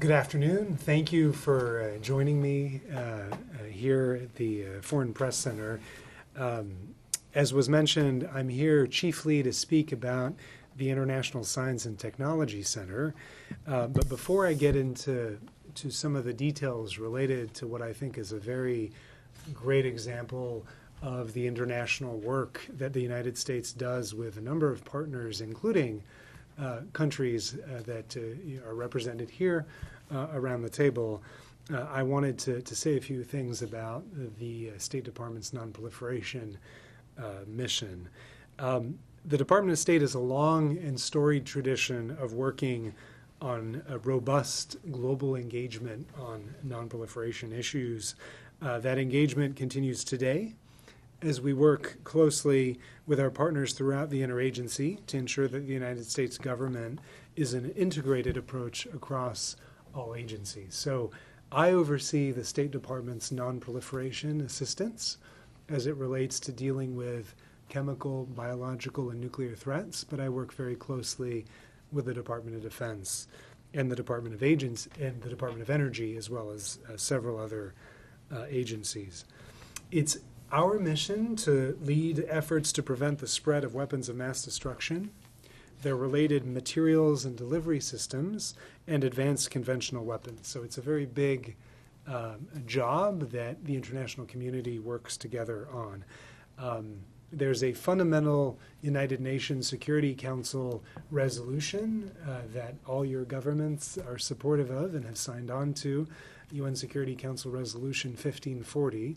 Good afternoon. Thank you for uh, joining me uh, uh, here at the uh, Foreign Press Center. Um, as was mentioned, I'm here chiefly to speak about the International Science and Technology Center. Uh, but before I get into to some of the details related to what I think is a very great example of the international work that the United States does with a number of partners, including countries uh, that uh, are represented here uh, around the table. Uh, I wanted to, to say a few things about the State Department's nonproliferation mission. Um, the Department of State has a long and storied tradition of working on a robust global engagement on nonproliferation issues. Uh, that engagement continues today as we work closely with our partners throughout the interagency to ensure that the United States government is an integrated approach across all agencies. So I oversee the State Department's nonproliferation assistance as it relates to dealing with chemical, biological, and nuclear threats, but I work very closely with the Department of Defense and the Department of Agents and the Department of Energy, as well as uh, several other uh, agencies. It's our mission to lead efforts to prevent the spread of weapons of mass destruction, their related materials and delivery systems, and advanced conventional weapons. So it's a very big um, job that the international community works together on. Um, there's a fundamental United Nations Security Council resolution uh, that all your governments are supportive of and have signed on to, UN Security Council Resolution 1540,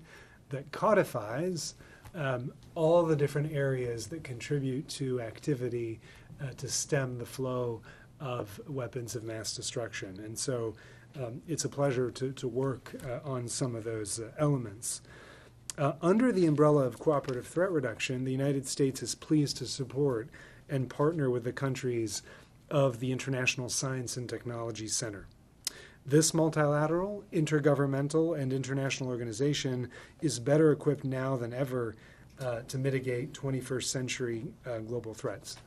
that codifies um, all the different areas that contribute to activity uh, to stem the flow of weapons of mass destruction. And so um, it's a pleasure to, to work uh, on some of those uh, elements. Uh, under the umbrella of cooperative threat reduction, the United States is pleased to support and partner with the countries of the International Science and Technology Center. This multilateral, intergovernmental, and international organization is better equipped now than ever uh, to mitigate 21st century uh, global threats.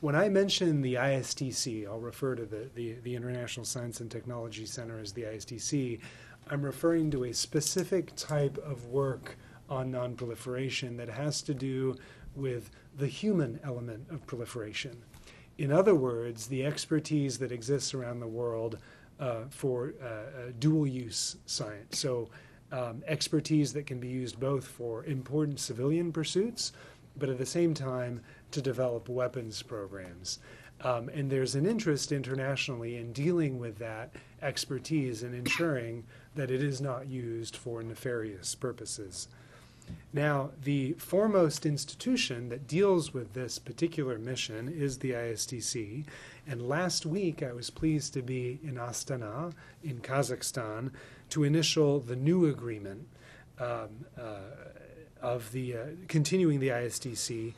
When I mention the ISTC, I'll refer to the, the, the, International Science and Technology Center as the ISTC, I'm referring to a specific type of work on nonproliferation that has to do with the human element of proliferation. In other words, the expertise that exists around the world for uh, uh, dual use science. So, um, expertise that can be used both for important civilian pursuits, but at the same time to develop weapons programs. Um, and there's an interest internationally in dealing with that expertise and ensuring that it is not used for nefarious purposes. Now, the foremost institution that deals with this particular mission is the ISTC. And last week, I was pleased to be in Astana, in Kazakhstan, to initial the new agreement um, uh, of the uh, continuing the ISTC,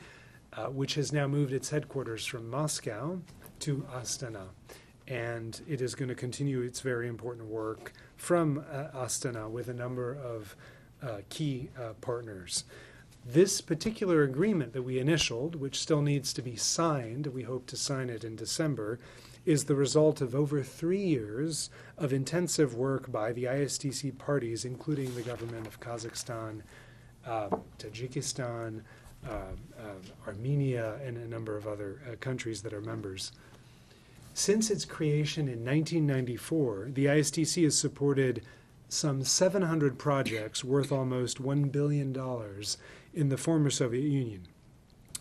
uh, which has now moved its headquarters from Moscow to Astana. And it is going to continue its very important work from uh, Astana with a number of uh, key uh, partners. This particular agreement that we initialed, which still needs to be signed, we hope to sign it in December, is the result of over three years of intensive work by the ISTC parties, including the government of Kazakhstan, uh, Tajikistan, uh, uh, Armenia, and a number of other uh, countries that are members. Since its creation in 1994, the ISTC has supported some 700 projects worth almost $1 billion in the former Soviet Union.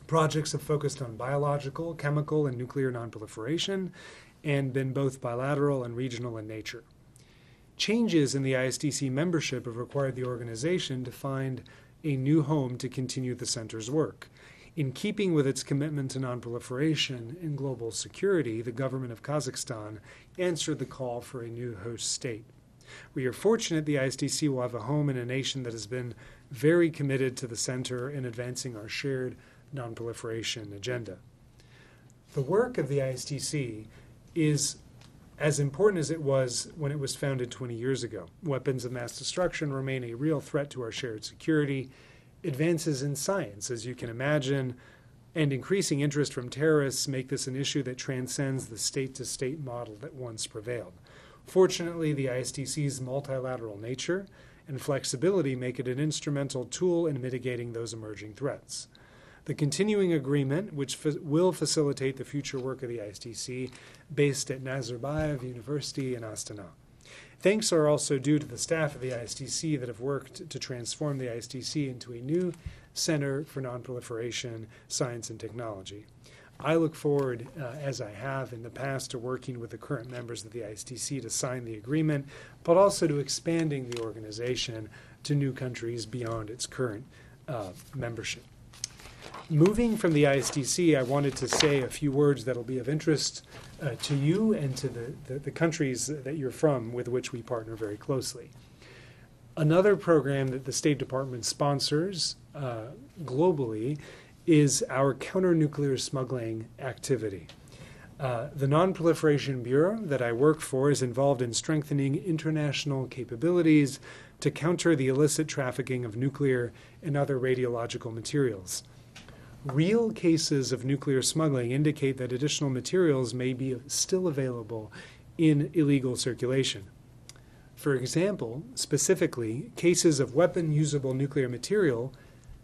Projects have focused on biological, chemical, and nuclear nonproliferation and been both bilateral and regional in nature. Changes in the ISTC membership have required the organization to find a new home to continue the center's work. In keeping with its commitment to nonproliferation and global security, the government of Kazakhstan answered the call for a new host state. We are fortunate the ISTC will have a home in a nation that has been very committed to the center in advancing our shared nonproliferation agenda. The work of the ISTC is as important as it was when it was founded 20 years ago. Weapons of mass destruction remain a real threat to our shared security. Advances in science, as you can imagine, and increasing interest from terrorists make this an issue that transcends the state to state model that once prevailed. Fortunately, the ISTC's multilateral nature and flexibility make it an instrumental tool in mitigating those emerging threats. The continuing agreement, which will facilitate the future work of the ISTC, based at Nazarbayev University in Astana. Thanks are also due to the staff of the ISTC that have worked to transform the ISTC into a new Center for Nonproliferation, Science, and Technology. I look forward, uh, as I have in the past, to working with the current members of the ISTC to sign the agreement, but also to expanding the organization to new countries beyond its current uh, membership. Moving from the ISTC, I wanted to say a few words that'll be of interest uh, to you and to the, the, the countries that you're from with which we partner very closely. Another program that the State Department sponsors uh, globally is our counter nuclear smuggling activity. Uh, the Nonproliferation Bureau that I work for is involved in strengthening international capabilities to counter the illicit trafficking of nuclear and other radiological materials. Real cases of nuclear smuggling indicate that additional materials may be still available in illegal circulation. For example, specifically, cases of weapon usable nuclear material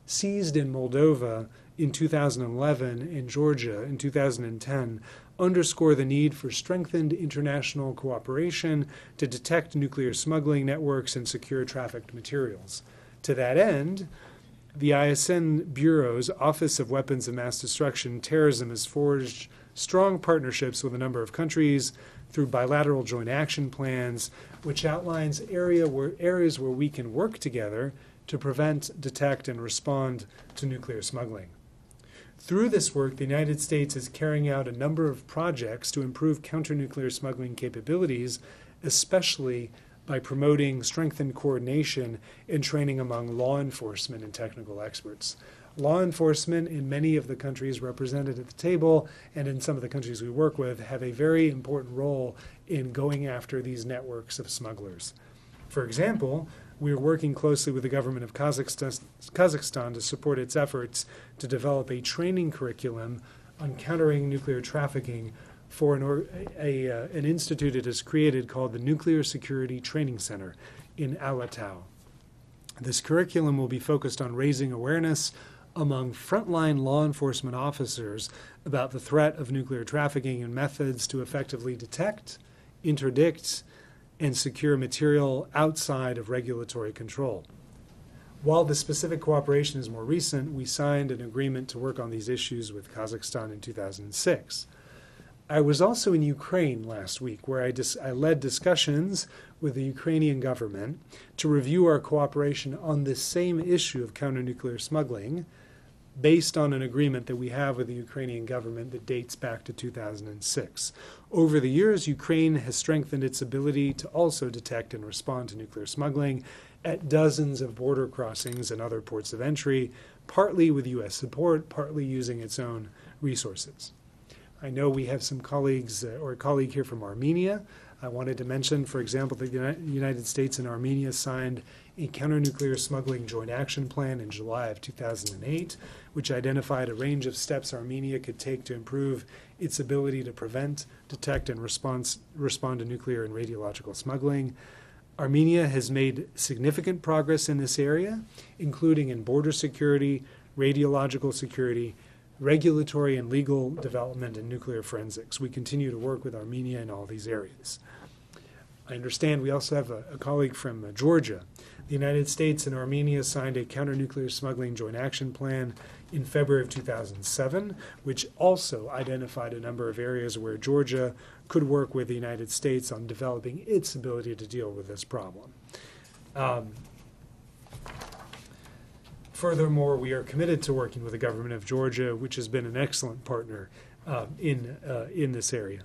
seized in Moldova in 2011 and Georgia in 2010 underscore the need for strengthened international cooperation to detect nuclear smuggling networks and secure trafficked materials. To that end, the ISN Bureau's Office of Weapons of Mass Destruction Terrorism has forged strong partnerships with a number of countries through bilateral joint action plans, which outlines area where, areas where we can work together to prevent, detect, and respond to nuclear smuggling. Through this work, the United States is carrying out a number of projects to improve counter nuclear smuggling capabilities, especially by promoting strengthened coordination and training among law enforcement and technical experts. Law enforcement in many of the countries represented at the table and in some of the countries we work with have a very important role in going after these networks of smugglers. For example, we are working closely with the government of Kazakhstan, to support its efforts to develop a training curriculum on countering nuclear trafficking for an, or, a, uh, an institute it has created called the Nuclear Security Training Center in Alatau. This curriculum will be focused on raising awareness among frontline law enforcement officers about the threat of nuclear trafficking and methods to effectively detect, interdict, and secure material outside of regulatory control. While the specific cooperation is more recent, we signed an agreement to work on these issues with Kazakhstan in 2006. I was also in Ukraine last week, where I, dis- I led discussions with the Ukrainian government to review our cooperation on this same issue of counter nuclear smuggling based on an agreement that we have with the Ukrainian government that dates back to 2006. Over the years, Ukraine has strengthened its ability to also detect and respond to nuclear smuggling at dozens of border crossings and other ports of entry, partly with U.S. support, partly using its own resources. I know we have some colleagues uh, or a colleague here from Armenia. I wanted to mention, for example, that the United States and Armenia signed a counter nuclear smuggling joint action plan in July of 2008, which identified a range of steps Armenia could take to improve its ability to prevent, detect, and respond, respond to nuclear and radiological smuggling. Armenia has made significant progress in this area, including in border security, radiological security, regulatory and legal development, and nuclear forensics. We continue to work with Armenia in all these areas. I understand we also have a, a colleague from uh, Georgia the United States and Armenia signed a counter nuclear smuggling joint action plan in February of 2007, which also identified a number of areas where Georgia could work with the United States on developing its ability to deal with this problem. Um, furthermore, we are committed to working with the government of Georgia, which has been an excellent partner uh, in, uh, in this area.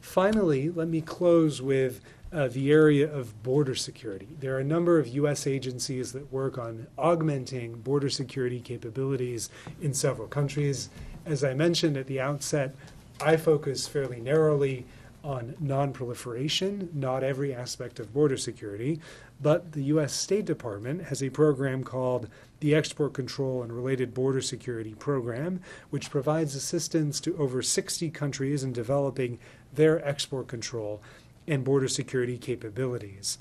Finally, let me close with uh, the area of border security. There are a number of U.S. agencies that work on augmenting border security capabilities in several countries. As I mentioned at the outset, I focus fairly narrowly on nonproliferation, not every aspect of border security, but the U.S. State Department has a program called the Export Control and Related Border Security Program, which provides assistance to over 60 countries in developing their export control and border security capabilities.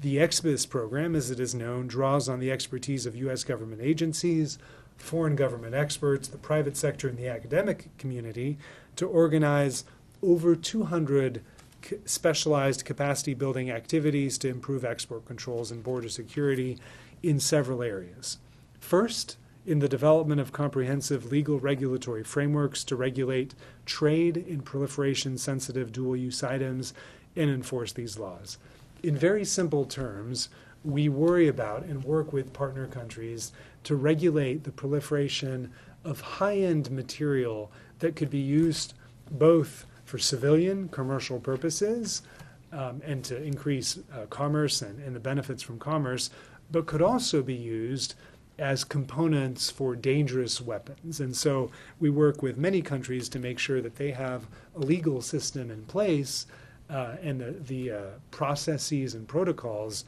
The EXBS program, as it is known, draws on the expertise of U.S. government agencies, foreign government experts, the private sector, and the academic community to organize over 200 specialized capacity building activities to improve export controls and border security in several areas. First, in the development of comprehensive legal regulatory frameworks to regulate trade in proliferation sensitive dual use items and enforce these laws. In very simple terms, we worry about and work with partner countries to regulate the proliferation of high end material that could be used both for civilian commercial purposes um, and to increase uh, commerce and, and the benefits from commerce, but could also be used as components for dangerous weapons. And so we work with many countries to make sure that they have a legal system in place uh, and the, the uh, processes and protocols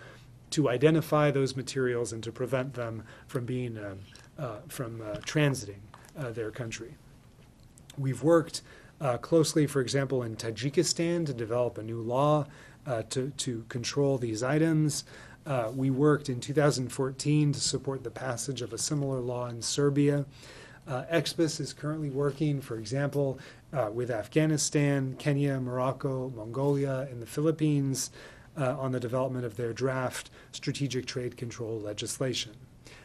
to identify those materials and to prevent them from being um, uh, from uh, transiting uh, their country. We've worked uh, closely, for example, in Tajikistan to develop a new law to, to control these items. Uh, we worked in 2014 to support the passage of a similar law in Serbia. Uh, is currently working, for example, uh, with Afghanistan, Kenya, Morocco, Mongolia, and the Philippines uh, on the development of their draft strategic trade control legislation.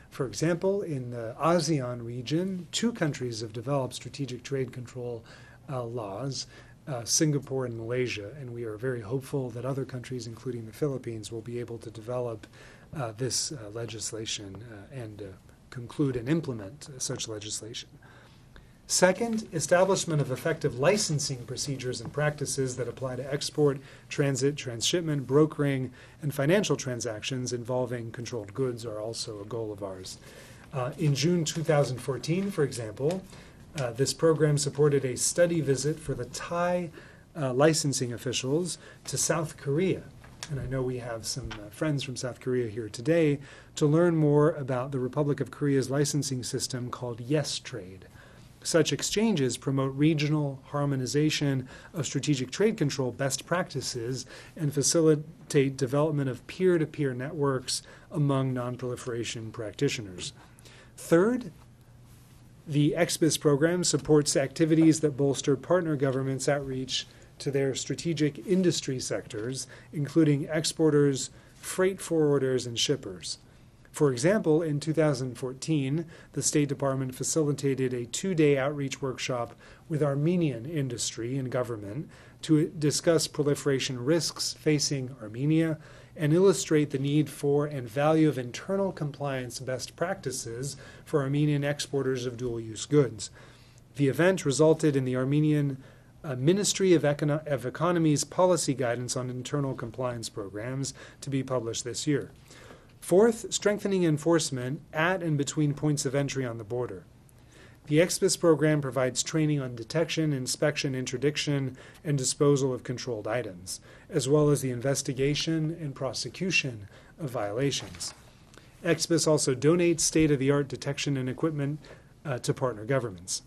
For example, in the ASEAN region, two countries have developed strategic trade control uh, laws uh, Singapore and Malaysia, and we are very hopeful that other countries, including the Philippines, will be able to develop uh, this uh, legislation uh, and uh, conclude and implement such legislation. Second, establishment of effective licensing procedures and practices that apply to export, transit, transshipment, brokering, and financial transactions involving controlled goods are also a goal of ours. In June 2014, for example, uh, this program supported a study visit for the Thai uh, licensing officials to South Korea. And I know we have some uh, friends from South Korea here today to learn more about the Republic of Korea's licensing system called Yes Trade. Such exchanges promote regional harmonization of strategic trade control best practices and facilitate development of peer to peer networks among nonproliferation practitioners. Third, the EXBS program supports activities that bolster partner governments' outreach to their strategic industry sectors, including exporters, freight forwarders, and shippers. For example, in 2014, the State Department facilitated a two day outreach workshop with Armenian industry and government to discuss proliferation risks facing Armenia and illustrate the need for and value of internal compliance best practices for Armenian exporters of dual use goods. The event resulted in the Armenian uh, Ministry of, Econo- of Economy's policy guidance on internal compliance programs to be published this year. Fourth, strengthening enforcement at and between points of entry on the border. The EXBS program provides training on detection, inspection, interdiction, and disposal of controlled items, as well as the investigation and prosecution of violations. EXBS also donates state of the art detection and equipment uh, to partner governments.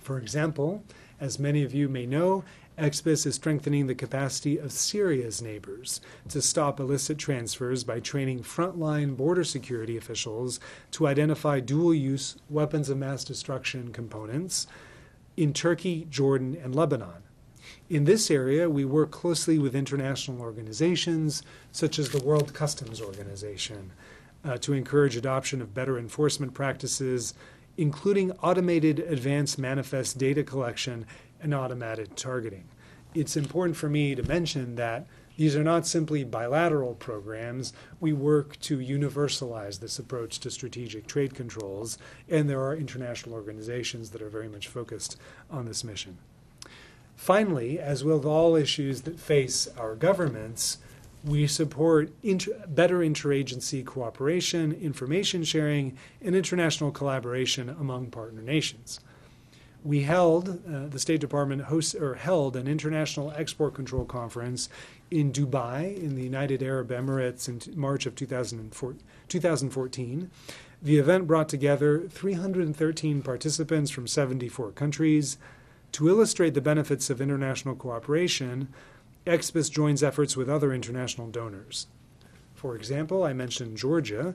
For example, as many of you may know, EXBS is strengthening the capacity of Syria's neighbors to stop illicit transfers by training frontline border security officials to identify dual use weapons of mass destruction components in Turkey, Jordan, and Lebanon. In this area, we work closely with international organizations such as the World Customs Organization uh, to encourage adoption of better enforcement practices, including automated advanced manifest data collection and automated targeting. It's important for me to mention that these are not simply bilateral programs. We work to universalize this approach to strategic trade controls, and there are international organizations that are very much focused on this mission. Finally, as with all issues that face our governments, we support inter- better interagency cooperation, information sharing, and international collaboration among partner nations we held uh, the State Department host or held an international export control conference in Dubai in the United Arab Emirates in t- March of 2014. The event brought together 313 participants from 74 countries to illustrate the benefits of international cooperation. EXBS joins efforts with other international donors. For example, I mentioned Georgia.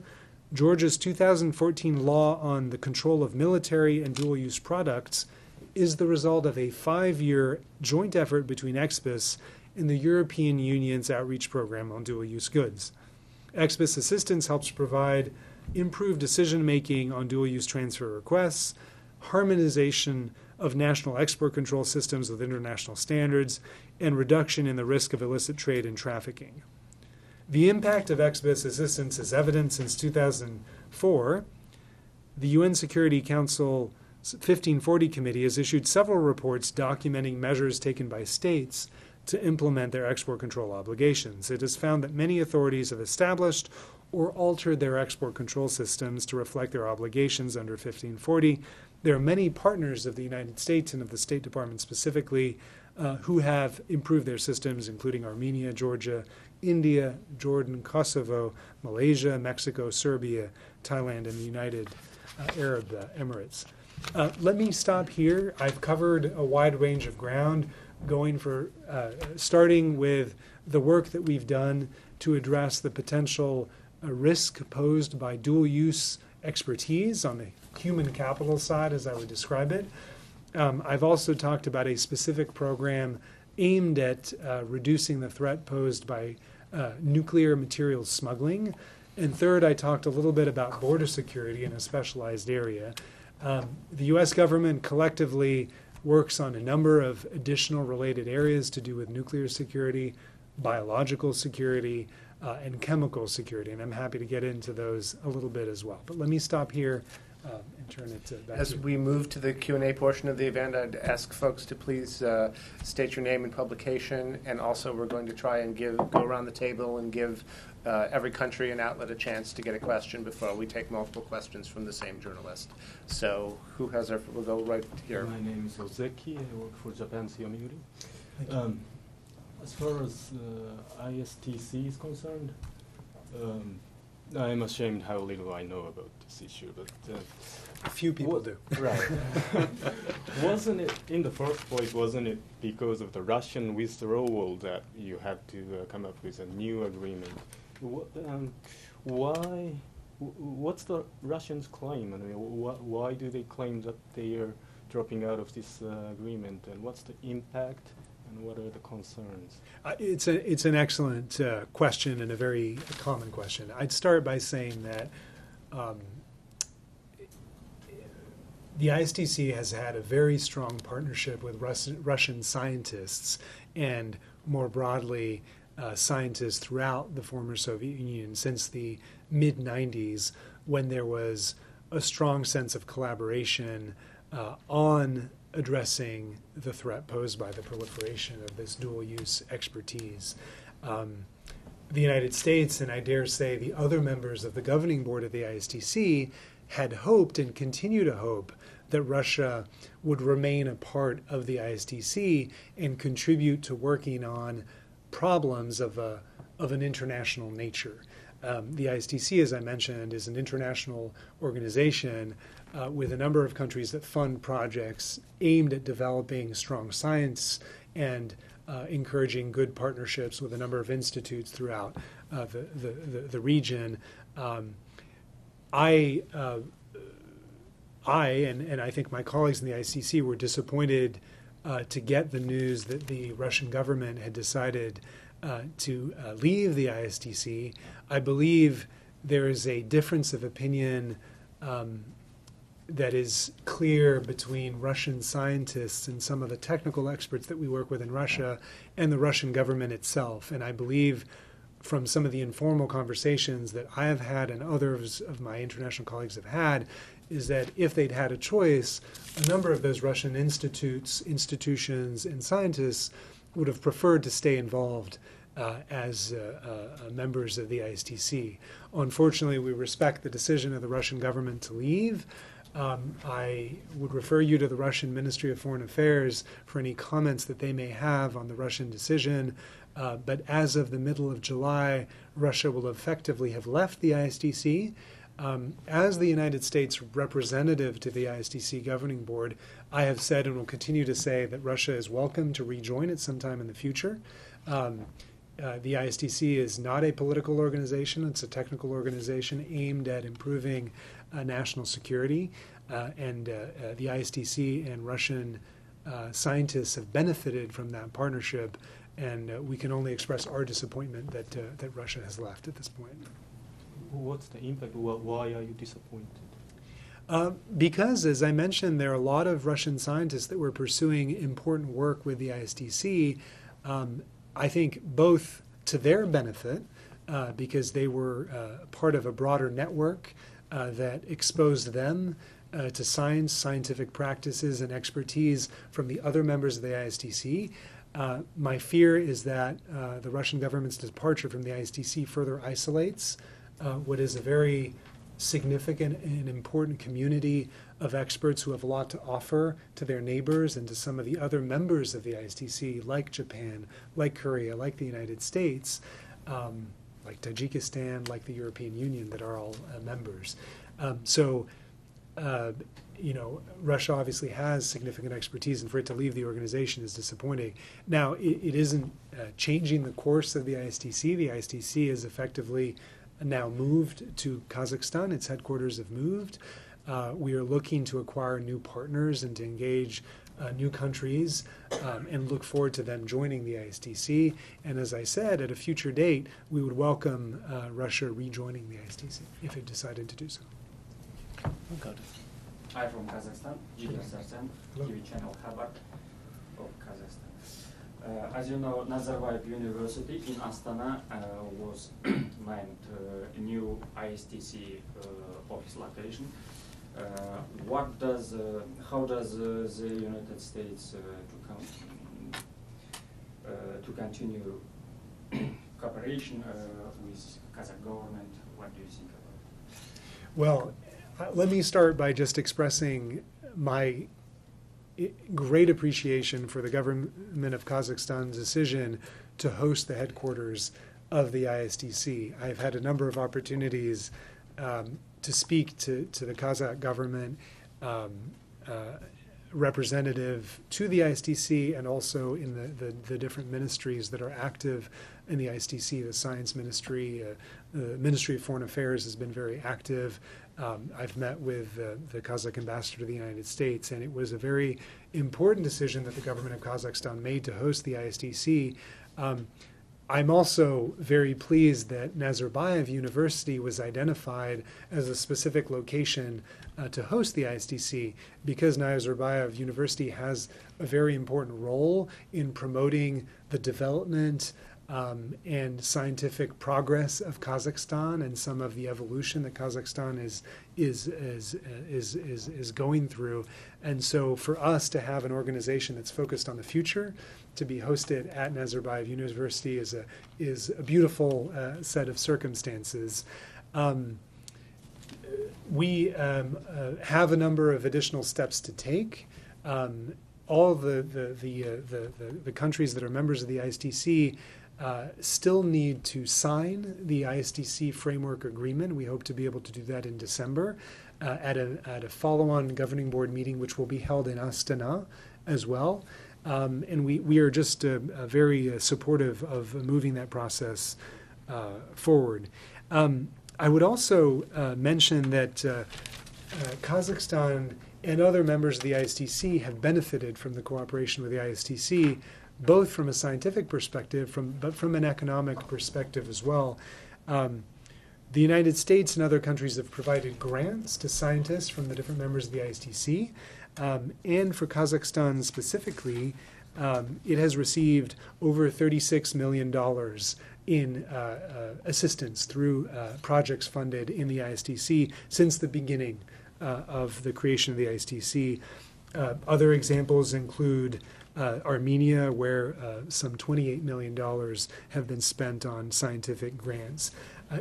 Georgia's 2014 law on the control of military and dual use products is the result of a five year joint effort between EXBS and the European Union's outreach program on dual use goods. EXBS assistance helps provide improved decision making on dual use transfer requests, harmonization of national export control systems with international standards, and reduction in the risk of illicit trade and trafficking. The impact of EXBS assistance is evident since 2004. The UN Security Council 1540 Committee has issued several reports documenting measures taken by states to implement their export control obligations. It has found that many authorities have established or altered their export control systems to reflect their obligations under 1540. There are many partners of the United States and of the State Department specifically uh, who have improved their systems, including Armenia, Georgia, India, Jordan, Kosovo, Malaysia, Mexico, Serbia, Thailand, and the United uh, Arab uh, Emirates. Uh, let me stop here. I've covered a wide range of ground, going for uh, starting with the work that we've done to address the potential uh, risk posed by dual use expertise on the human capital side, as I would describe it. Um, I've also talked about a specific program aimed at uh, reducing the threat posed by uh, nuclear materials smuggling. And third, I talked a little bit about border security in a specialized area. Um, the U.S. government collectively works on a number of additional related areas to do with nuclear security, biological security, uh, and chemical security. And I'm happy to get into those a little bit as well. But let me stop here uh, and turn it to back As to we move to the Q&A portion of the event, I'd ask folks to please uh, state your name and publication, and also we're going to try and give, go around the table and give uh, every country and outlet a chance to get a question before we take multiple questions from the same journalist. So who has our, we'll go right here. My name is Ozeki. I work for Japan's Yomiuri. Um, as far as uh, ISTC is concerned, um, I'm ashamed how little I know about this issue, but uh, Few people do. Right. wasn't it in the first place? Wasn't it because of the Russian withdrawal that you had to uh, come up with a new agreement? What, um, why? wh- What's the Russians' claim? I mean, wh- why do they claim that they are dropping out of this uh, agreement? And what's the impact? And what are the concerns? Uh, It's a it's an excellent uh, question and a very common question. I'd start by saying that um, the ISTC has had a very strong partnership with Rus- Russian scientists and more broadly uh, scientists throughout the former Soviet Union since the mid 90s when there was a strong sense of collaboration uh, on addressing the threat posed by the proliferation of this dual use expertise. Um, the United States, and I dare say the other members of the governing board of the ISTC, had hoped and continue to hope that Russia would remain a part of the ISTC and contribute to working on problems of, a, of an international nature. Um, the ISTC, as I mentioned, is an international organization uh, with a number of countries that fund projects aimed at developing strong science and uh, encouraging good partnerships with a number of institutes throughout uh, the, the, the, the region. Um, I, uh, I and, and I think my colleagues in the ICC were disappointed uh, to get the news that the Russian government had decided uh, to leave the ISTC. I believe there is a difference of opinion um, that is clear between Russian scientists and some of the technical experts that we work with in Russia and the Russian government itself. And I believe from some of the informal conversations that I have had and others of my international colleagues have had is that if they'd had a choice, a number of those Russian institutes, institutions, and scientists would have preferred to stay involved uh, as uh, uh, members of the ISTC. Unfortunately, we respect the decision of the Russian government to leave. Um, I would refer you to the Russian Ministry of Foreign Affairs for any comments that they may have on the Russian decision. Uh, but as of the middle of July, Russia will effectively have left the ISTC. Um, as the United States representative to the ISTC governing board, I have said and will continue to say that Russia is welcome to rejoin at some time in the future. Um, uh, the ISTC is not a political organization, it's a technical organization aimed at improving national security. Uh, and uh, uh, the ISTC and Russian uh, scientists have benefited from that partnership. And we can only express our disappointment that, that Russia has left at this point. What's the impact? Why are you disappointed? Uh, because, as I mentioned, there are a lot of Russian scientists that were pursuing important work with the ISTC. Um, I think both to their benefit, uh, because they were uh, part of a broader network uh, that exposed them uh, to science, scientific practices, and expertise from the other members of the ISTC. my fear is that the Russian government's departure from the ISTC further isolates what is a very significant and important community of experts who have a lot to offer to their neighbors and to some of the other members of the ISTC, like Japan, like Korea, like the United States, um, like Tajikistan, like the European Union, that are all uh, members. Um, so, uh, you know, Russia obviously has significant expertise, and for it to leave the organization is disappointing. Now, it, it isn't uh, changing the course of the ISTC. The ISTC is effectively now moved to Kazakhstan. Its headquarters have moved. Uh, we are looking to acquire new partners and to engage uh, new countries um, and look forward to them joining the ISTC. And as I said, at a future date, we would welcome uh, Russia rejoining the ISTC if it decided to do so. Hi from Kazakhstan, Jigir Sarsan, TV channel Khabar of Kazakhstan. Uh, as you know, Nazarbayev University in Astana uh, was named uh, new ISTC office location. Uh, what does, uh, how does uh, the United States to, com to continue cooperation with Kazakh government? What do you think about it? Well, let me start by just expressing my eh, great appreciation for the government of Kazakhstan's decision to host the headquarters of the ISTC. I've had a number of opportunities um, to speak to, to the Kazakh government um, uh, representative to the ISTC and also in the, the, the, different ministries that are active in the ISTC. The Science Ministry, uh, the Ministry of Foreign Affairs has been very active. Um, I've met with uh, the Kazakh ambassador to the United States, and it was a very important decision that the government of Kazakhstan made to host the ISTC. Um, I'm also very pleased that Nazarbayev University was identified as a specific location uh, to host the ISTC because Nazarbayev University has a very important role in promoting the development um, and scientific progress of Kazakhstan and some of the evolution that Kazakhstan is is is is is, is going through. And so, for us to have an organization that's focused on the future, to be hosted at Nazarbayev University is a is a beautiful uh, set of circumstances. Um, we um, uh, have a number of additional steps to take. Um, all the the the, uh, the, the, the countries that are members of the ISTC uh, still need to sign the ISTC framework agreement. We hope to be able to do that in December uh, at a, at a follow on governing board meeting, which will be held in Astana as well. Um, and we, we are just uh, uh very uh, supportive of moving that process forward. Um, I would also mention that Kazakhstan and other members of the ISTC have benefited from the cooperation with the ISTC both from a scientific perspective, from but from an economic perspective as well. Um, the United States and other countries have provided grants to scientists from the different members of the ISTC, um, and for Kazakhstan specifically, um, it has received over $36 million in uh, uh, assistance through uh, projects funded in the ISTC since the beginning uh, of the creation of the ISTC. Uh, other examples include uh, Armenia, where some $28 million have been spent on scientific grants.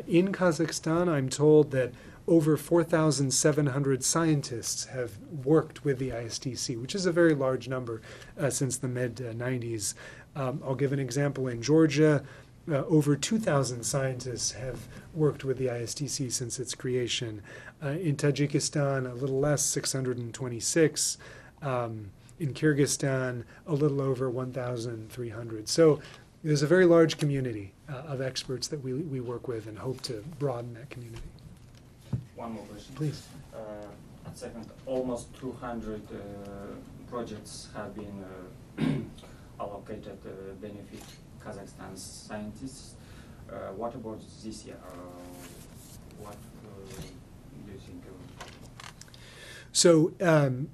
In Kazakhstan, I'm told that over 4,700 scientists have worked with the ISTC, which is a very large number uh, since the mid 90s. Um, I'll give an example in Georgia. Uh, over 2,000 scientists have worked with the ISTC since its creation. Uh, in Tajikistan, a little less, 626. Um, in Kyrgyzstan, a little over 1,300. So there's a very large community uh, of experts that we, we work with and hope to broaden that community. One more question. Please. Uh, at second, almost 200 uh, projects have been uh, allocated uh, benefit Kazakhstan's scientists. Uh, what about this year? Uh, what uh, do you think? So um,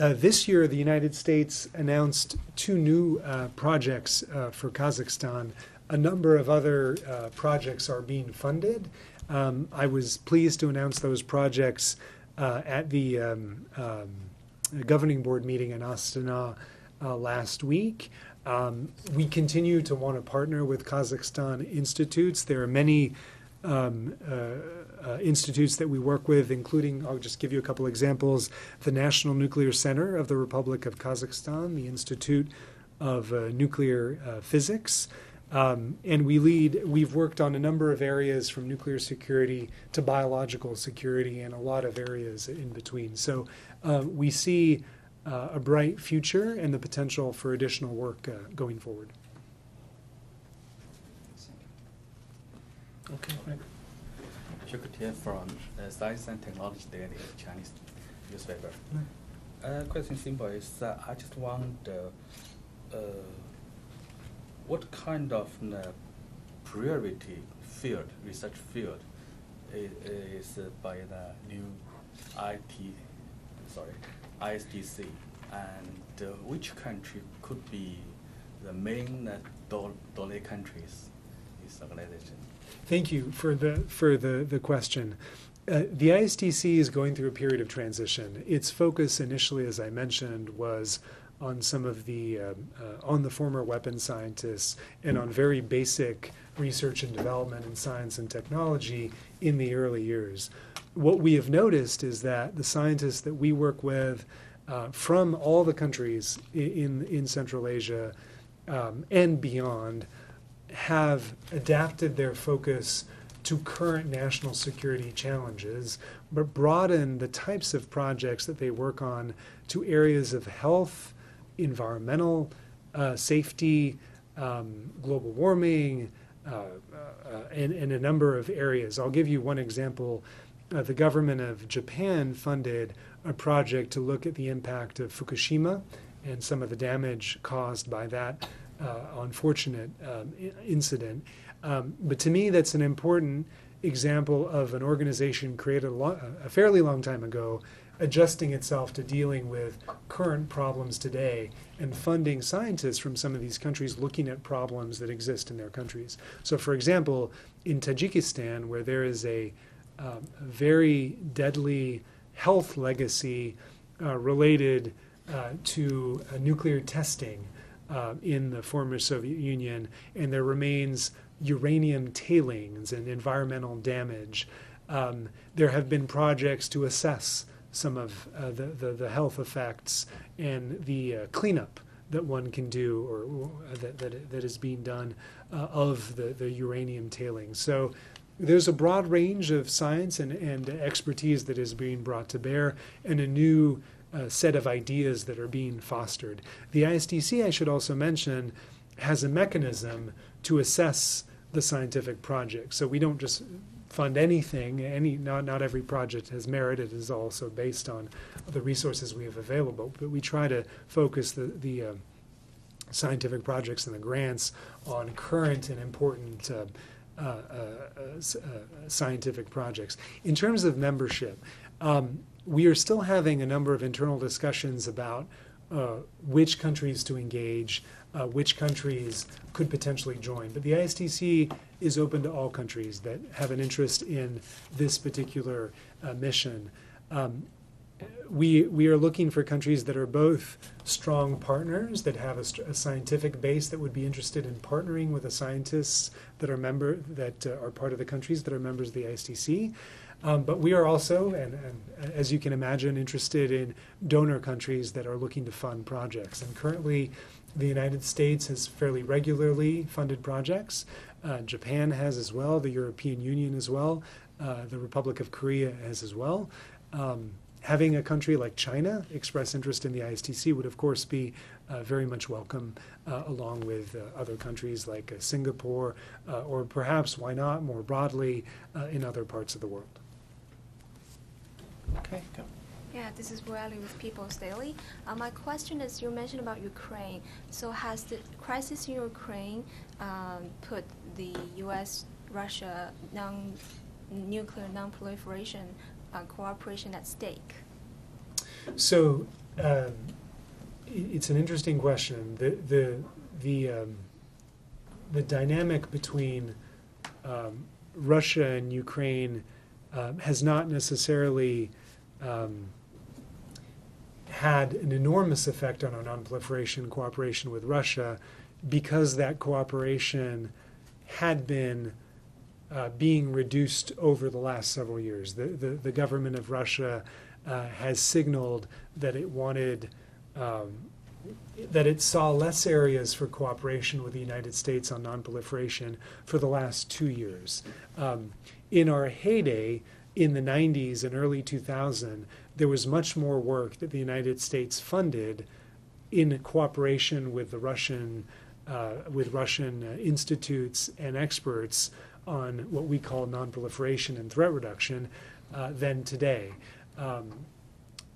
uh, this year, the United States announced two new uh, projects uh, for Kazakhstan. A number of other uh, projects are being funded. Um, I was pleased to announce those projects uh, at the um, um, governing board meeting in Astana uh, last week. Um, we continue to want to partner with Kazakhstan institutes. There are many um, uh, uh, institutes that we work with, including, I'll just give you a couple examples the National Nuclear Center of the Republic of Kazakhstan, the Institute of uh, Nuclear uh, Physics. Um, and we lead, we've worked on a number of areas from nuclear security to biological security and a lot of areas in between. So uh, we see uh, a bright future and the potential for additional work uh, going forward. Thank you. Okay. Shukutian from uh, Science and Technology Daily, Chinese newspaper. Uh, question simple is uh, I just want uh, uh, what kind of uh, priority field, research field is, is uh, by the new IT, sorry, ISTC, and uh, which country could be the main uh, do- donor countries this organization? Thank you for the for the the question. Uh, the ISTC is going through a period of transition. Its focus initially, as I mentioned, was on some of the um, uh, on the former weapons scientists and on very basic research and development in science and technology in the early years. What we have noticed is that the scientists that we work with uh, from all the countries in in Central Asia um, and beyond have adapted their focus to current national security challenges, but broaden the types of projects that they work on to areas of health, environmental uh, safety, um, global warming, uh, uh, and, and a number of areas. I'll give you one example. Uh, the government of Japan funded a project to look at the impact of Fukushima and some of the damage caused by that uh, unfortunate um, incident. Um, but to me, that's an important example of an organization created a, lo- a fairly long time ago, adjusting itself to dealing with current problems today and funding scientists from some of these countries looking at problems that exist in their countries. So, for example, in Tajikistan, where there is a um, very deadly health legacy uh, related uh, to uh, nuclear testing uh, in the former Soviet Union, and there remains uranium tailings and environmental damage. Um, there have been projects to assess some of uh, the, the, the health effects and the uh, cleanup that one can do or, or that, that, that is being done uh, of the, the uranium tailings. So there's a broad range of science and, and expertise that is being brought to bear and a new uh, set of ideas that are being fostered. The ISTC, I should also mention, has a mechanism to assess the scientific project. So we don't just fund anything. Any not not every project has merit. It is also based on the resources we have available. But we try to focus the the uh, scientific projects and the grants on current and important. Uh, uh, uh, uh, scientific projects. In terms of membership, um, we are still having a number of internal discussions about uh, which countries to engage, which countries could potentially join. But the ISTC is open to all countries that have an interest in this particular uh, mission. Um, we we are looking for countries that are both strong partners that have a, a scientific base that would be interested in partnering with the scientists that are member that uh, are part of the countries that are members of the ISTC. Um, but we are also, and, and as you can imagine, interested in donor countries that are looking to fund projects. And currently, the United States has fairly regularly funded projects. Uh, Japan has as well. The European Union as well. Uh, the Republic of Korea has as well. Um, having a country like China express interest in the ISTC would, of course, be uh, very much welcome, uh, along with uh, other countries like uh, Singapore, or perhaps, why not, more broadly, in other parts of the world. Okay, go. Yeah, this is Welly with People's Daily. Uh, my question is, you mentioned about Ukraine. So has the crisis in Ukraine um, put the U.S.-Russia non-nuclear non-proliferation uh, cooperation at stake? So um, it's an interesting question. The the the um, the dynamic between um, Russia and Ukraine um, has not necessarily um, had an enormous effect on our nonproliferation cooperation with Russia because that cooperation had been uh, being reduced over the last several years. The, the, the government of Russia uh, has signaled that it wanted, um, that it saw less areas for cooperation with the United States on nonproliferation for the last two years. Um, in our heyday, in the 90s and early 2000, there was much more work that the United States funded in cooperation with the Russian, uh, with Russian uh, institutes and experts on what we call nonproliferation and threat reduction uh, than today. Um,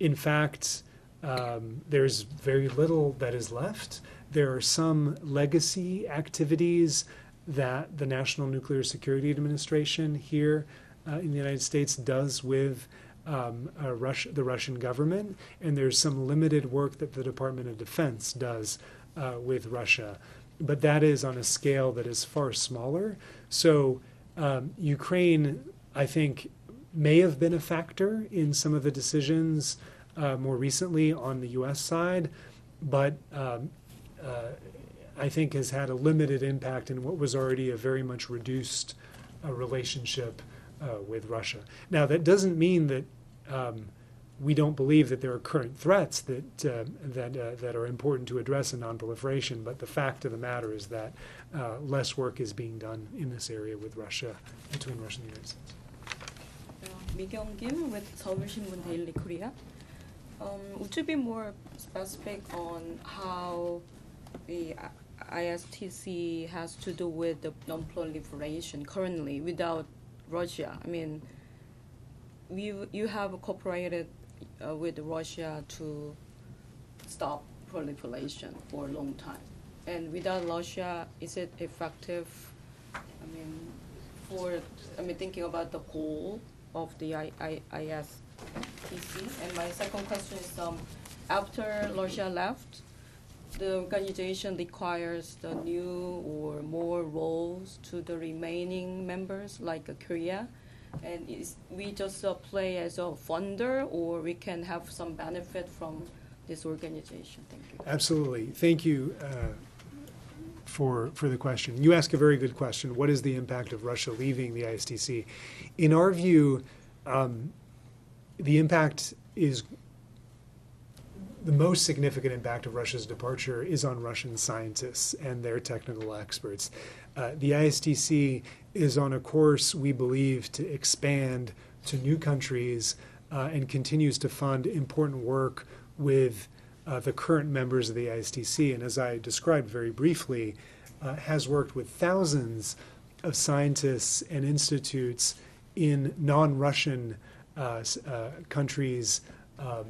in fact, um, there's very little that is left. There are some legacy activities that the National Nuclear Security Administration here uh, in the United States does with um, Rus- the Russian government, and there's some limited work that the Department of Defense does uh, with Russia. But that is on a scale that is far smaller. So um, Ukraine, I think, may have been a factor in some of the decisions uh, more recently on the U.S. side, but um, uh, I think has had a limited impact in what was already a very much reduced uh, relationship uh, with Russia. Now, that doesn't mean that um, we don't believe that there are current threats that uh, that uh, that are important to address in nonproliferation. But the fact of the matter is that uh, less work is being done in this area with Russia, between Russia and the United States. Mikyung Kim with 서울신문 Daily Korea. Um, would you be more specific on how the ISTC has to do with the non-proliferation currently without Russia? I mean, we, you have cooperated uh, with Russia to stop proliferation for a long time. And without Russia, is it effective? I mean, for I mean thinking about the goal of the I, I, ISTC. And my second question is um, after Russia left, the organization requires the new or more roles to the remaining members, like Korea. And we just uh, play as a funder, or we can have some benefit from this organization? Thank you. Absolutely. Thank you uh, for for the question. You ask a very good question. What is the impact of Russia leaving the ISTC? In our view, um, the impact is the most significant impact of Russia's departure is on Russian scientists and their technical experts. Uh, the ISTC is on a course, we believe, to expand to new countries uh, and continues to fund important work with uh, the current members of the ISTC. And as I described very briefly, uh, has worked with thousands of scientists and institutes in non Russian uh, countries um,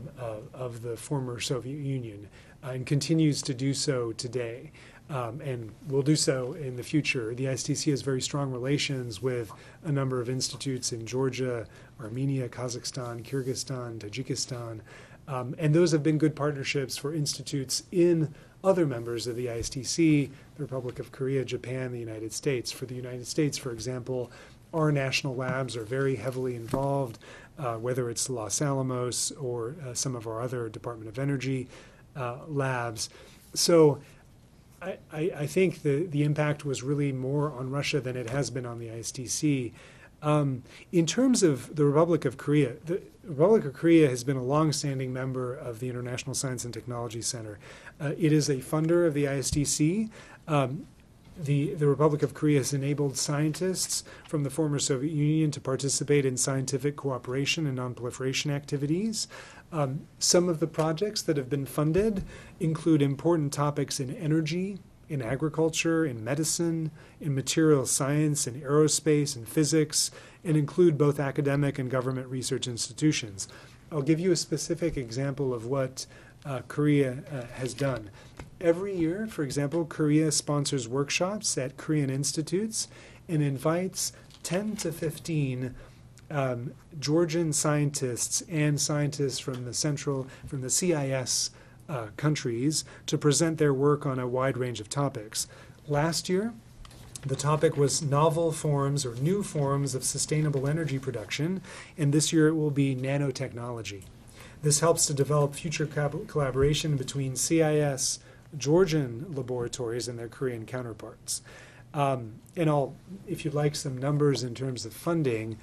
of the former Soviet Union and continues to do so today. Um, and will do so in the future. The ISTC has very strong relations with a number of institutes in Georgia, Armenia, Kazakhstan, Kyrgyzstan, Tajikistan, um, and those have been good partnerships for institutes in other members of the ISTC, the Republic of Korea, Japan, the United States. For the United States, for example, our national labs are very heavily involved, uh, whether it's Los Alamos or uh, some of our other Department of Energy uh, labs. So I, I, think the, the impact was really more on Russia than it has been on the ISTC. Um, in terms of the Republic of Korea, the Republic of Korea has been a longstanding member of the International Science and Technology Center. Uh, it is a funder of the ISTC. Um, the, the Republic of Korea has enabled scientists from the former Soviet Union to participate in scientific cooperation and nonproliferation activities. Um, some of the projects that have been funded include important topics in energy, in agriculture, in medicine, in material science, in aerospace, and physics, and include both academic and government research institutions. I'll give you a specific example of what uh, Korea uh, has done. Every year, for example, Korea sponsors workshops at Korean institutes and invites 10 to 15 um, Georgian scientists and scientists from the central, from the CIS uh, countries to present their work on a wide range of topics. Last year, the topic was novel forms or new forms of sustainable energy production, and this year it will be nanotechnology. This helps to develop future co- collaboration between CIS, Georgian laboratories, and their Korean counterparts. Um, and I'll, if you'd like some numbers in terms of funding,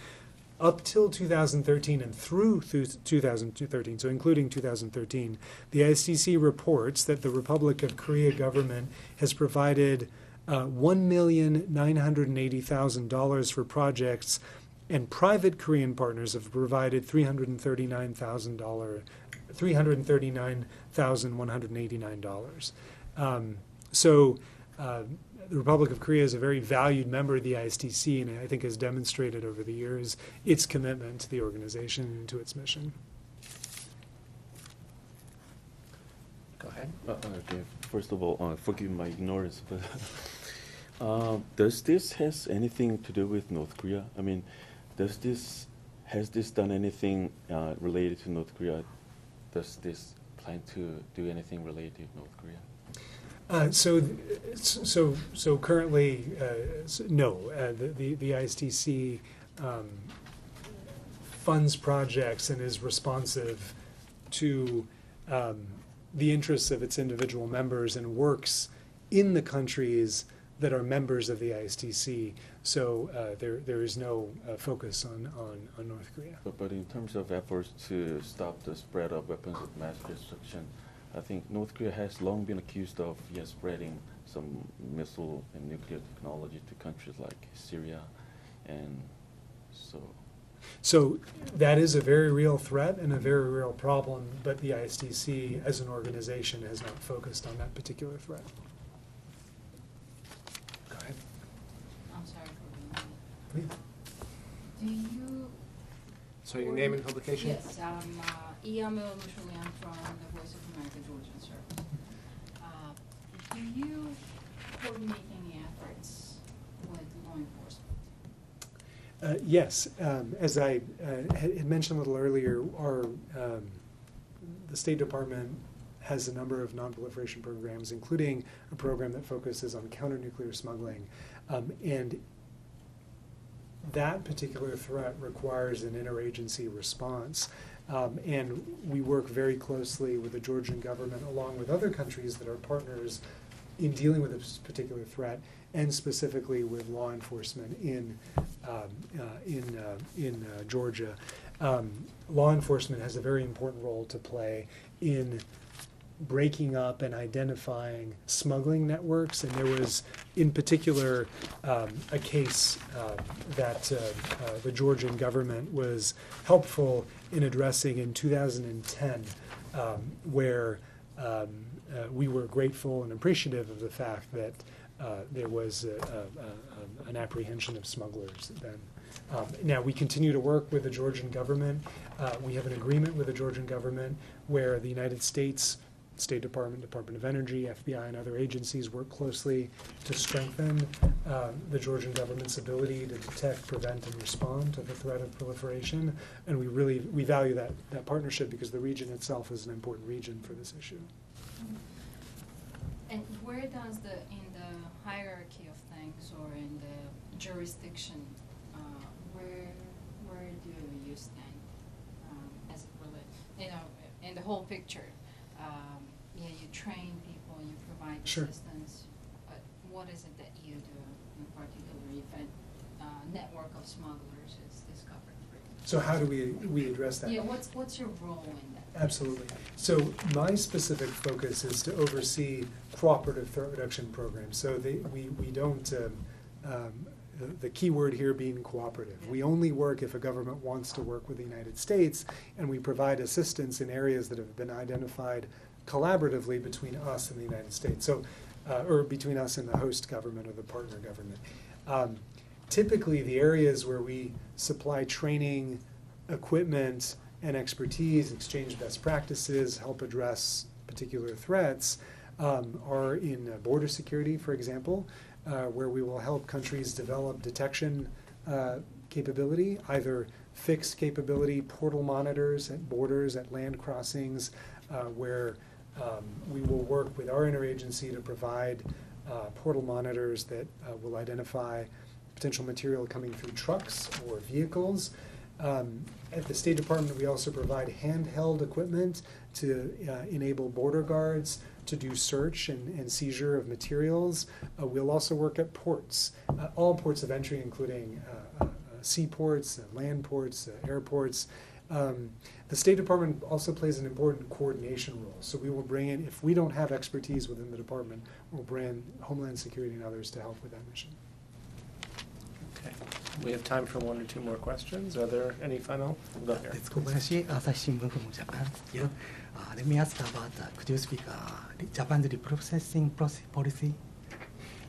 up till 2013 and through thu- 2013, so including 2013, the ISTC reports that the Republic of Korea government has provided uh, $1,980,000 for projects, and private Korean partners have provided $339,000, $339,189. Um, so uh, the Republic of Korea is a very valued member of the ISTC, and I think has demonstrated over the years its commitment to the organization and to its mission. Go ahead. Uh, okay, first of all, uh, forgive my ignorance, but uh, does this has anything to do with North Korea? I mean, does this has this done anything uh, related to North Korea? Does this plan to do anything related to North Korea? Uh, so, so, so currently, uh, no. Uh, the, the the ISTC um, funds projects and is responsive to um, the interests of its individual members and works in the countries that are members of the ISTC. So uh, there there is no uh, focus on, on, on North Korea. But, but in terms of efforts to stop the spread of weapons of mass destruction, I think North Korea has long been accused of yes, spreading some missile and nuclear technology to countries like Syria, and so So that is a very real threat and a very real problem, but the ISTC as an organization has not focused on that particular threat. Go ahead. I'm sorry for being late. Please. Do you? So your name and publication? Yes, I'm uh, Iyamil Mushulian from the Voice of America Georgian Service. Uh, Do you coordinate any efforts with law enforcement? Uh, yes, um, as I uh, had mentioned a little earlier, our um, the State Department has a number of nonproliferation programs, including a program that focuses on counter-nuclear smuggling, um, and that particular threat requires an interagency response. Um, and we work very closely with the Georgian government, along with other countries that are partners in dealing with this particular threat, and specifically with law enforcement in um, uh, in uh, in uh, Georgia. Um, law enforcement has a very important role to play in breaking up and identifying smuggling networks. And there was, in particular, um, a case uh, that uh, uh, the Georgian government was helpful in addressing in 2010, um, where um, uh, we were grateful and appreciative of the fact that uh, there was a, a, a, an apprehension of smugglers then. Um, now, we continue to work with the Georgian government. Uh, we have an agreement with the Georgian government where the United States State Department, Department of Energy, FBI, and other agencies work closely to strengthen uh, the Georgian government's ability to detect, prevent, and respond to the threat of proliferation. And we really we value that that partnership because the region itself is an important region for this issue. And where does the, in the hierarchy of things or in the jurisdiction, uh, where, where do you stand um, as it relates, you know, in the whole picture? Um, yeah, you train people, you provide Sure. assistance, but what is it that you do in particular if a uh, network of smugglers is discovered? So how do we, we address that? Yeah, what's, what's your role in that? Absolutely. So my specific focus is to oversee cooperative threat reduction programs. So they, we, we don't, um, um, the, the key word here being cooperative. We only work if a government wants to work with the United States, and we provide assistance in areas that have been identified collaboratively between us and the United States. So, uh, or between us and the host government or the partner government. Um, typically, the areas where we supply training, equipment, and expertise, exchange best practices, help address particular threats, um, are in uh, border security, for example, uh, where we will help countries develop detection uh, capability, either fixed capability, portal monitors at borders, at land crossings, uh, where um, we will work with our interagency to provide uh, portal monitors that uh, will identify potential material coming through trucks or vehicles. Um, at the State Department, we also provide handheld equipment to uh, enable border guards to do search and, and seizure of materials. Uh, we'll also work at ports, uh, all ports of entry, including uh, seaports, land ports, airports. Um, the State Department also plays an important coordination role. So we will bring in, if we don't have expertise within the department, we'll bring in Homeland Security and others to help with that mission. Okay. We have time for one or two more questions. Are there any final? We'll go here. Tetsuko Bayashi, Asahi Shimbun from Japan. Here, uh, let me ask about. Uh, could you speak uh, Japan's reprocessing proce- policy?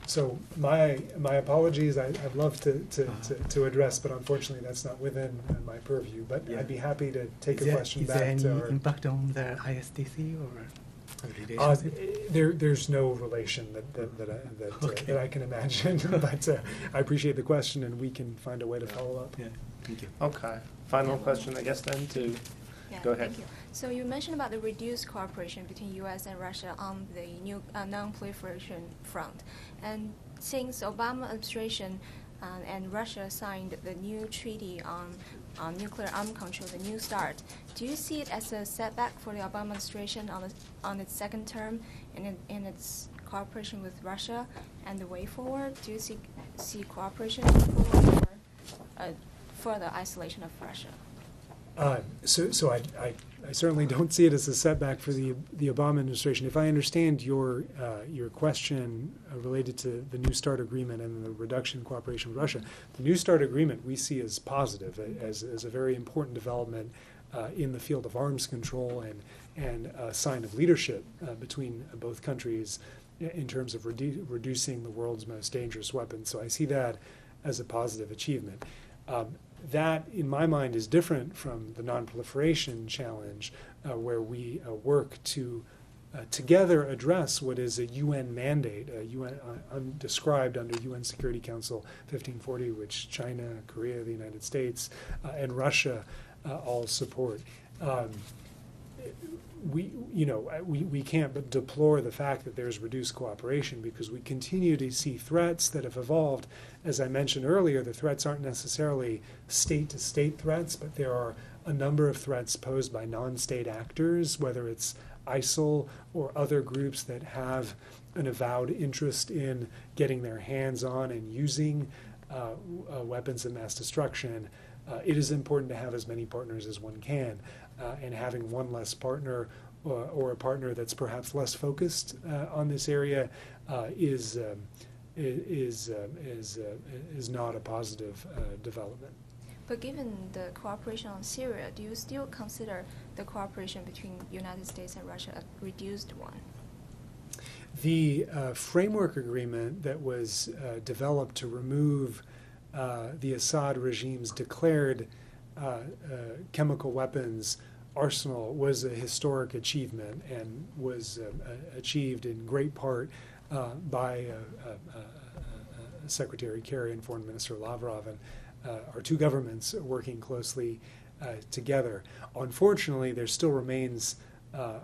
So my my apologies. I, I'd love to, to, to, to address, but unfortunately that's not within uh, my purview. But Yeah. I'd be happy to take is a there, question is back there any to our. impact on the ISTC or Uh, there, there's no relation that, that, that, I, that, Okay. uh, that I can imagine, but uh, I appreciate the question and we can find a way to follow up. yeah, thank you. Okay. Final question, I guess, then, to, Yeah, Go ahead. So you mentioned about the reduced cooperation between U.S. and Russia on the new uh, non-proliferation front, and since Obama administration um, and Russia signed the new treaty on, on nuclear arm control, the New START, do you see it as a setback for the Obama administration on, the, on its second term in, in its cooperation with Russia and the way forward? Do you see, see cooperation forward or uh, further isolation of Russia? Uh, so, so I, I, I certainly don't see it as a setback for the the Obama administration. If I understand your uh, your question uh, related to the New START agreement and the reduction in cooperation with Russia, the New START agreement we see as positive, as as a very important development uh, in the field of arms control and and a sign of leadership uh, between both countries in terms of redu- reducing the world's most dangerous weapons. So I see that as a positive achievement. Um, that, in my mind, is different from the nonproliferation challenge, uh, where we uh, work to uh, together address what is a UN mandate, a UN uh, un- described under UN Security Council 1540, which China, Korea, the United States, uh, and Russia uh, all support. Um, we, you know, we, we can't but deplore the fact that there's reduced cooperation because we continue to see threats that have evolved. As I mentioned earlier, the threats aren't necessarily state to state threats, but there are a number of threats posed by non state actors, whether it's ISIL or other groups that have an avowed interest in getting their hands on and using uh, uh, weapons of mass destruction. Uh, it is important to have as many partners as one can, uh, and having one less partner or, or a partner that's perhaps less focused uh, on this area uh, is um, is um, is uh, is not a positive uh, development. But given the cooperation on Syria, do you still consider the cooperation between United States and Russia a reduced one? The uh, framework agreement that was uh, developed to remove uh, the Assad regime's declared uh, uh, chemical weapons arsenal was a historic achievement and was um, uh, achieved in great part uh, by uh, uh, uh, uh, Secretary Kerry and Foreign Minister Lavrov and uh, our two governments working closely uh, together. Unfortunately, there still remains uh,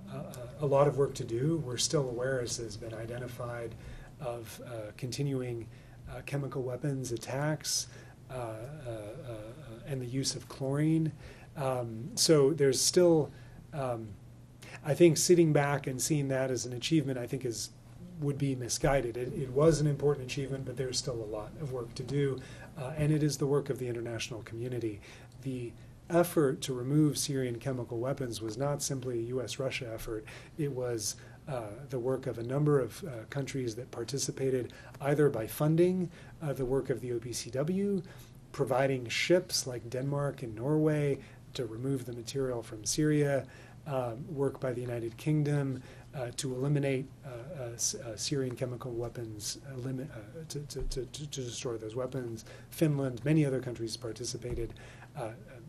a, a lot of work to do. We're still aware, as has been identified, of uh, continuing uh, chemical weapons attacks uh, uh, uh, and the use of chlorine. Um, so there's still, um, I think, sitting back and seeing that as an achievement, I think is would be misguided. It, it was an important achievement, but there's still a lot of work to do, uh, and it is the work of the international community. The effort to remove Syrian chemical weapons was not simply a U.S. Russia effort. It was uh, the work of a number of uh, countries that participated either by funding uh, the work of the OPCW, providing ships like Denmark and Norway to remove the material from Syria, um, work by the United Kingdom uh, to eliminate uh, uh, uh, Syrian chemical weapons, uh, limit, uh, to, to, to, to destroy those weapons. Finland, many other countries participated.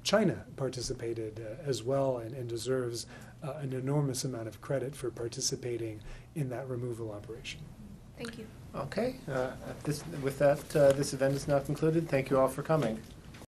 China participated as well and, and deserves an enormous amount of credit for participating in that removal operation. Thank you. Okay, uh, this, with that, uh, this event is now concluded. Thank you all for coming.